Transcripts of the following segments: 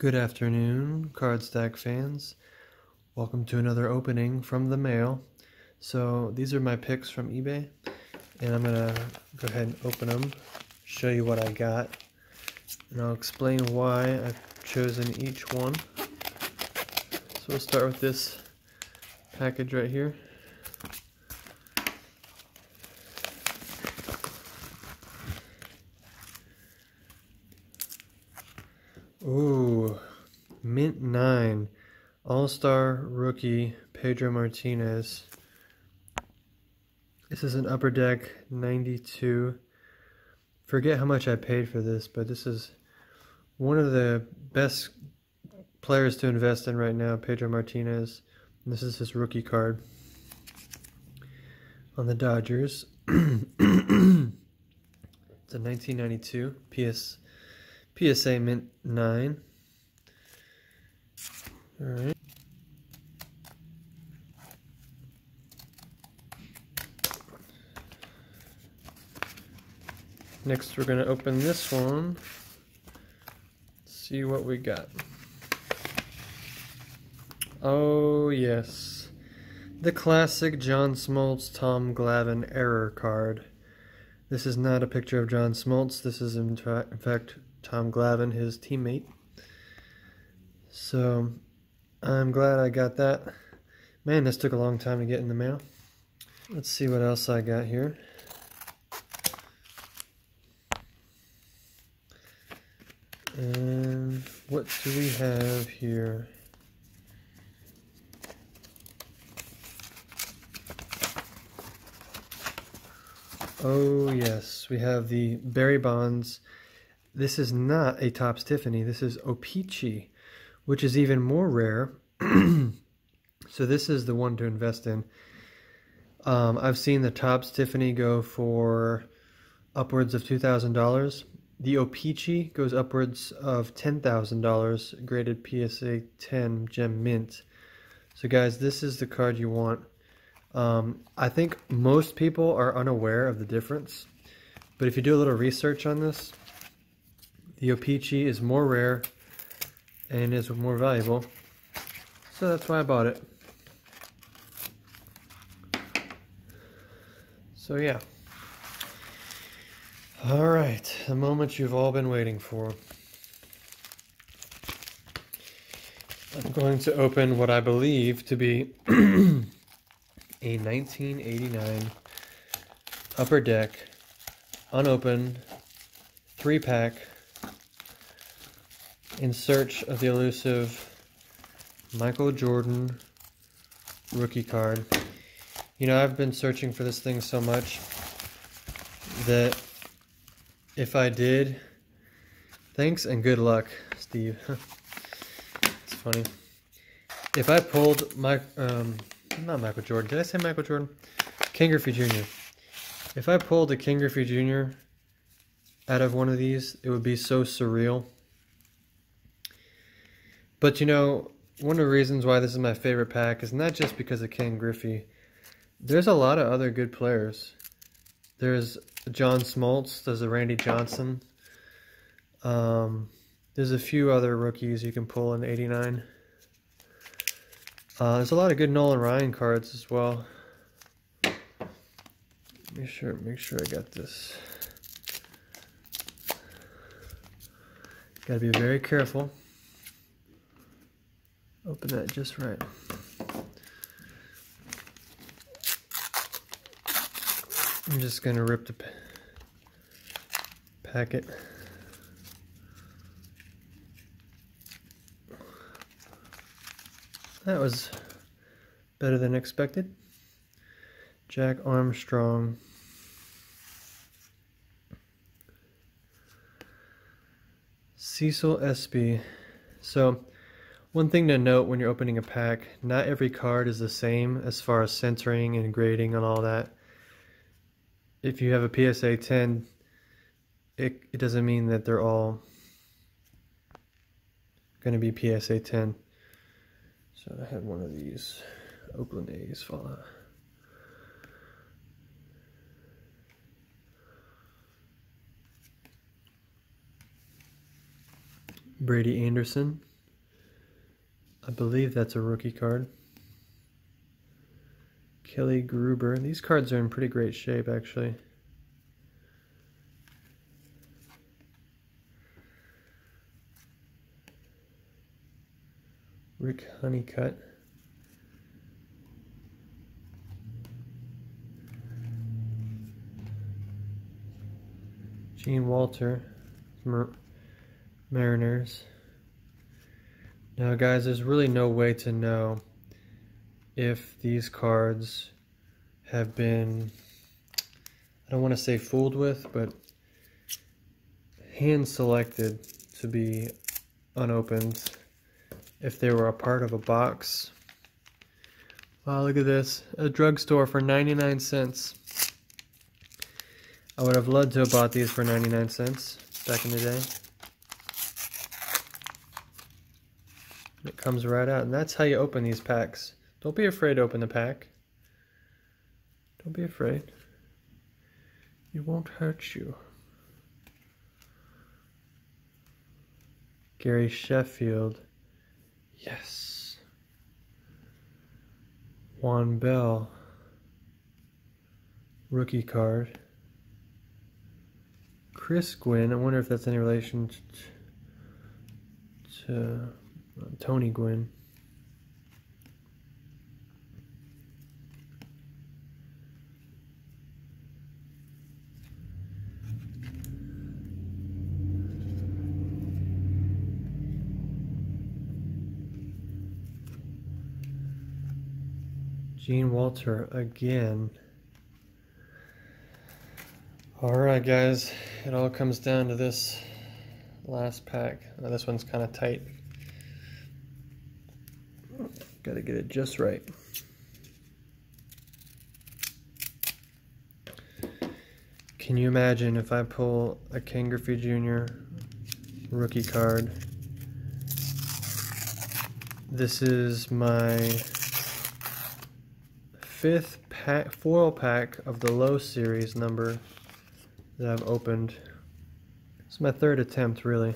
Good afternoon, Card Stack fans. Welcome to another opening from the mail. So these are my picks from eBay, and I'm gonna go ahead and open them, show you what I got, and I'll explain why I've chosen each one. So we'll start with this package right here. Ooh, Mint 9, All Star rookie Pedro Martinez. This is an Upper Deck 92. Forget how much I paid for this, but this is one of the best players to invest in right now, Pedro Martinez. And this is his rookie card on the Dodgers. it's a 1992 PS PSA Mint 9. Alright. Next we're going to open this one. See what we got. Oh yes. The classic John Smoltz Tom Glavine error card. This is not a picture of John Smoltz. This is in, in fact Tom Glavine, his teammate. So I'm glad I got that. Man, this took a long time to get in the mail. Let's see what else I got here. And what do we have here? Oh yes, we have the Barry Bonds this is not a Topps Tiffany. This is O-Pee-Chee, which is even more rare. so this is the one to invest in. Um, I've seen the Topps Tiffany go for upwards of $2,000. The O-Pee-Chee goes upwards of $10,000, graded PSA 10 Gem Mint. So guys, this is the card you want. Um, I think most people are unaware of the difference. But if you do a little research on this, the O-Pee-Chee is more rare and is more valuable. So that's why I bought it. So yeah. Alright, the moment you've all been waiting for. I'm going to open what I believe to be a 1989 Upper Deck unopened three pack in search of the elusive Michael Jordan rookie card. You know, I've been searching for this thing so much that if I did, thanks and good luck, Steve. it's funny. If I pulled my, um, not Michael Jordan, did I say Michael Jordan? Ken Griffey Jr. If I pulled a Ken Griffey Jr. out of one of these, it would be so surreal. But you know, one of the reasons why this is my favorite pack is not just because of Ken Griffey. There's a lot of other good players. There's John Smoltz, there's a Randy Johnson. Um, there's a few other rookies you can pull in 89. Uh, there's a lot of good Nolan Ryan cards as well. Make sure, make sure I got this. Got to be very careful. Open that just right. I'm just going to rip the packet. That was better than expected. Jack Armstrong. Cecil Espy. So one thing to note when you're opening a pack, not every card is the same as far as centering and grading and all that. If you have a PSA 10, it, it doesn't mean that they're all going to be PSA 10. So I had one of these Oakland A's fall out. Brady Anderson. Believe that's a rookie card. Kelly Gruber. These cards are in pretty great shape, actually. Rick Honeycutt. Gene Walter, Mar Mariners. Now, guys, there's really no way to know if these cards have been, I don't want to say fooled with, but hand selected to be unopened if they were a part of a box. Wow, look at this. A drugstore for 99 cents. I would have loved to have bought these for 99 cents back in the day. It comes right out, and that's how you open these packs. Don't be afraid to open the pack. Don't be afraid. It won't hurt you. Gary Sheffield. Yes. Juan Bell. Rookie card. Chris Gwynn. I wonder if that's any relation to, Tony Gwynn. Gene Walter again. Alright guys, it all comes down to this last pack. Now this one's kind of tight. Got to get it just right. Can you imagine if I pull a Ken Griffey Jr. rookie card? This is my fifth pack, foil pack of the low series number that I've opened. It's my third attempt, really.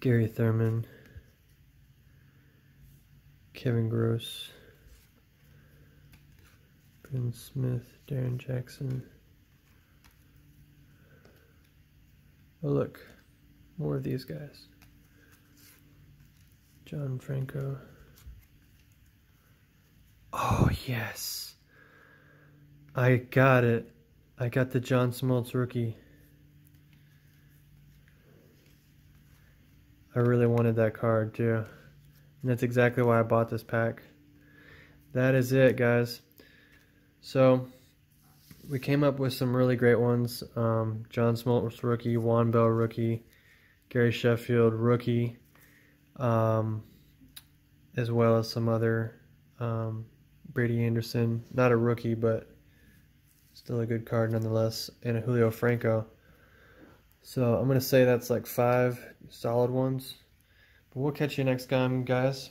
Gary Thurman, Kevin Gross, Ben Smith, Darrin Jackson. Oh look, more of these guys. John Franco. Oh, yes. I got it. I got the John Smoltz rookie. I really wanted that card too. And that's exactly why I bought this pack. That is it, guys. So, we came up with some really great ones. Um, John Smoltz rookie, Juan Bell rookie, Gary Sheffield rookie, um, as well as some other um, Brady Anderson, not a rookie, but still a good card nonetheless, and a Julio Franco. So I'm going to say that's like five solid ones. But we'll catch you next time, guys.